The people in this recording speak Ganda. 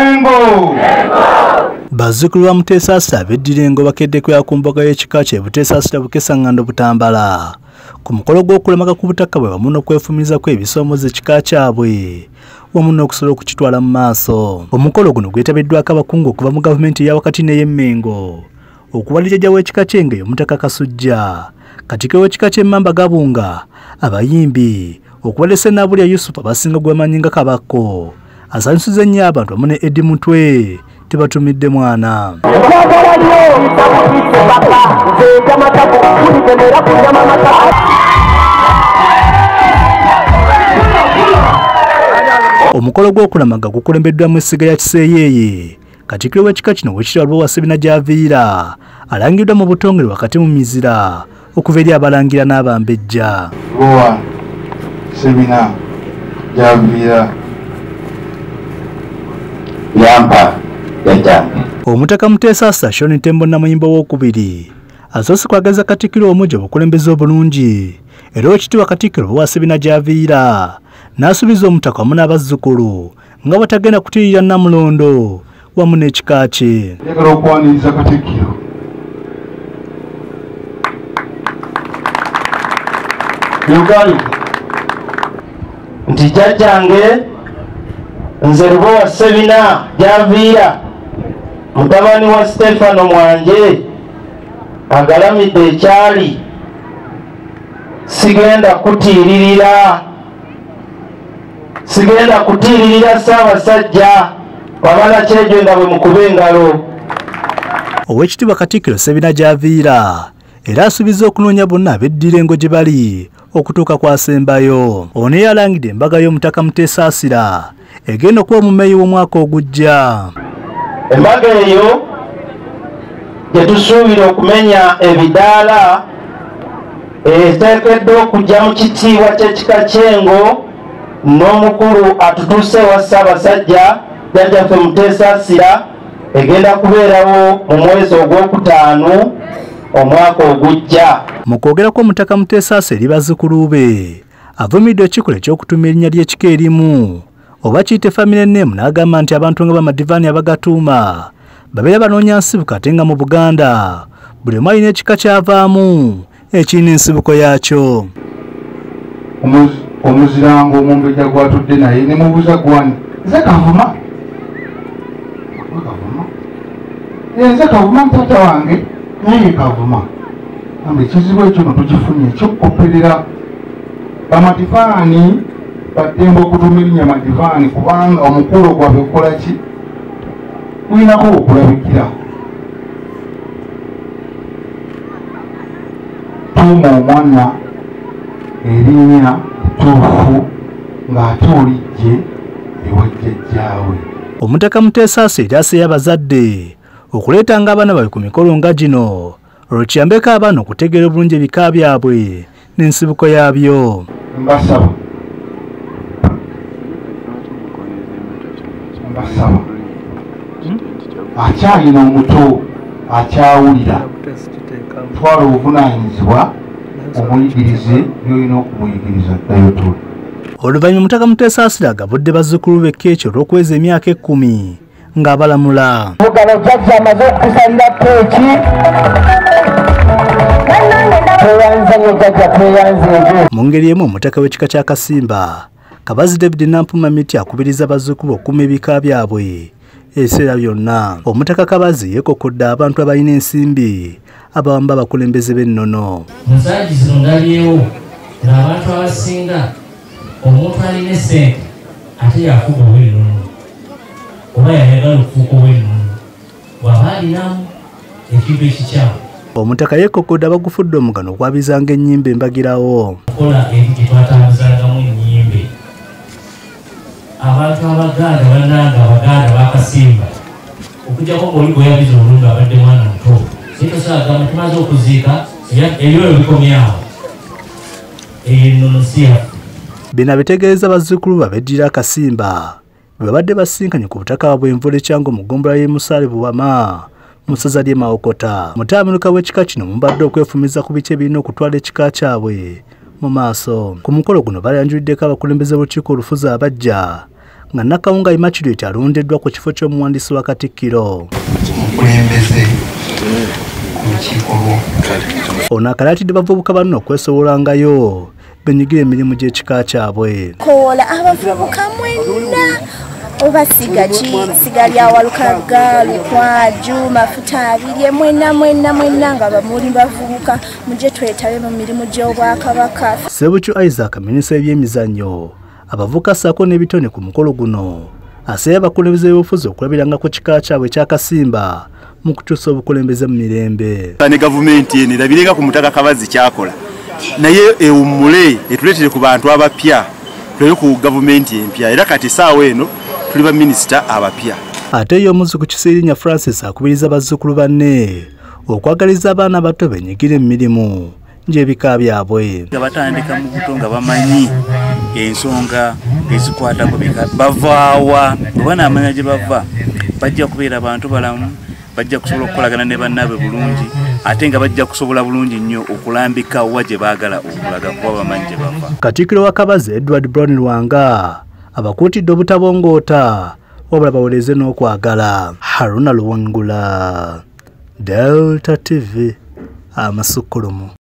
engo bazzukulu ba muteesaasira abeddira engo bakeddeko yakumbaga y'ekika kye buteesaasira bukesaŋŋando butambala. Ku mukolo gw'okulamaga ku butaka bwe wamu n'okwefumirizako ebisoomooza ekika kyabwe. Wamu n'okusobola okukitwala mu maaso. Omukolo guno gwetabiddwako abakungu okuva mu gavumenti eyawakati n'ey'emmengo okubalira jjajja w'ekika ky'engeyo omutaka kasujja. Katikiro w'ekika ky'emmamba gabunga abayimbi. Okubalira sennaabulya yusufu abasinga gwebamanyi nga kabakko asanyusiza ennyo abantu wamu ne edi mutwe. Tebatumidde mwana. Kwagala nnyo ntabukise baka nze ntamataku kulitemera kunyama mata omukolo gw'okulamaga gukulembeddwamu essiga ya kiseeyeeye katikkiro w'ekika kino wekitwa lwowa sebina gy'aviira alangiddwa mu butongere wakati mu mizira okuva eri abalangira n'abambejja. Lwowa semina gyaviira yampa yajjange omutaka muteesaasa shoni tembo namuyimba w'okubiri. Asoose kwagaza katikkiro omugi obukulembeze obulungi. Era okitiibwa katikkiro lwowa sebina gy'aviira. N'asuubiza omutaka wamu n'abazzukulu nga batagenda kutiirira namulondo wamu n'ekika kye njagala okwaniriza katikkiro. Yugali nti jjajjange nze lubowa sebina gyaviira mutabani wa sitefano mwanje agalamidde ekyali. Sigenda kutiiririra sigenda kutiiririra ssaabasajja wabala kyejo nga bwe mukuba engalo. Owekitiibwa katikkiro sebina gy'aviira era asuubiza okunoonya bonna abeddira engo gye bali okutuuka kwasembayo ono eyalangidde embaga y'omutaka muteesaasira egenda okuba omumeeyi w'omwaka ogujja. Embaga eyo gye tusuubira okumenya ebidaala eteekeddwa okujja mu kitiibwa ky'ekika ky'engo n'omukulu atutuuse wa ssaabasajja jjajjaffe muteesaasira egenda kubeerawo mu mwezi ogwokutaano omwaka ogujja. Mu kwogerako omutaka muteesaasa eri bazzukulu be avumidde ekikola eky'okutuma erinnya ly'ekika erimu oba kiyite famire name n'agamba nti abantu nga bamadivaani abagatuuma babeera banoonya nsibuko ate nga mu buganda. Buli omu alina ekika kyavaamu ekirina ensibuko yaakyo. Omu- omuziranga omumbejja gwatudde naye nemubuuza gwani. Nze kavuma. Eh, nze kavuma mutata wange. Naye kavuma ambe ekizibu ekyo no tukifunye ekyokukopperera bamadivaani baddembe okutuma erinnya madivaani kubanga omukulu gwabwe okukola ki? Gulinako okulabikira. Tuuma omwana erinnya ettuufu ng'ate olijje ewajjajjaawe omutaka muteesaasa eri aseeyo abazadde okuleetanga abaana baabwe ku mikolo nga gino olwo kiyambeko abaana okutegeera obulungi ebika byabwe n'ensibuko yaabyo. Mbasaba mbasaba akyalina omuto akyawulira. Twala obuvunaanyizibwa omuyigirize byolina okumuyigiriza ddayo tuli oluvannyuma omutaka muteesaasira agabudde bazzukulu be keeki olw'okuweza emyaka ekkumi ng'abalamula mugalo jjajja amaze okutusalira keeki tweyanze nnyo jjajja tweyanze mu ngeri emu omutaka w'ekika kya kasimba kabazi david nampuma miti akubiriza bazzukulu okuuma ebika byabwe. Ebiseera byonna omutaka kabazi yeekokodde abantu abalina ensimbi abawamba abakulembeze b'ennono. Musaagi zino ndabyewo ng'abantu abasinga omuntu alina essente ate yafuga ow'ennono oba yayagala okufuuka ow'ennono bw'aba alinamu ekintu ekikyamu. Omutaka yeekokodde abagufudde omugano okwabizanga ennyimba embagirawo. Okukola eri gye twatambuzangamu ennyimbe abantu abaganda bannanga abaganda bakasimba. Okujjako ngaoli gweyabiza olungi abadde mwana muto naye tosagamba tumaze okuziika ebyoyo bikomyawo. Eyo ennono si yaffe bino abitegeeza bazzukulu babeddira akasimba bwe babadde basinkanye ku butaka bwe envula ekyanga omugombola y'e musaale buwama mu ssaza ly'e mawokota mutamiruka w'ekika kino mubadde okwefumiza ku biki ebirina okutwala ekika kyabwe mu maaso. Ku mukolo guno bayanjuliddeko abakulembeze b'olukiiko olufuzi abajja nga nakawunga immaculate alondeddwa ku kifo ky'omuwandiisi wa katikkiro. Omukulembeze ku lukiiko lwo ono akalaatidde bavubuka banne okwesowolangayo benyigira emirimu gy'ekika kyabwe. Koola abavubuka mwenna oba siga ki? Siga lyawalukaga lukwaju mafuta abirye mwenna mwenna mwenna nga bamuli bavubuka. Mujye twetabe mu mirimu gy'obwakabaka. Sebukyu isaac minisita ebyemizannyo abavubuka ssaako n'ebitone ku mukolo guno. Asabye abakulembeze b'obufuzi okulabiranga ku kika kyabwe ekyakasimba mu kukyusa obukulembeze mu mirembe. Ne gavumenti eno erabirenga ku mutaka kabazi kyakola. Naye ewummule etuleetere ku bantu abapya tulabe ku gavumenti empya. Era kati saawa eno tuli baminisita abapya. Ate ye omuzi ku kisiirinya francis akubiriza bazzukulu banne okwagaliza abaana abato benyigire mu mirimu gy'ebika byabwe. Nga batandika mu buto nga bamanyi ensonga ezikwatako bika bavaawa oba naamanya gye bava bajja kubeera abantu balamu bajja kusobola okukolagana ne bannaabwe bulungi ate nga bajja kusobola bulungi nnyo okulambika wa gye baagala okulaga kuba bamanyi gye bava. Katikkiro wa kabazi edward brown lwanga abakuutidde obutabongoota wabula bawoleze n'okwagala. Haruna luwangula delta tv amasukkulumu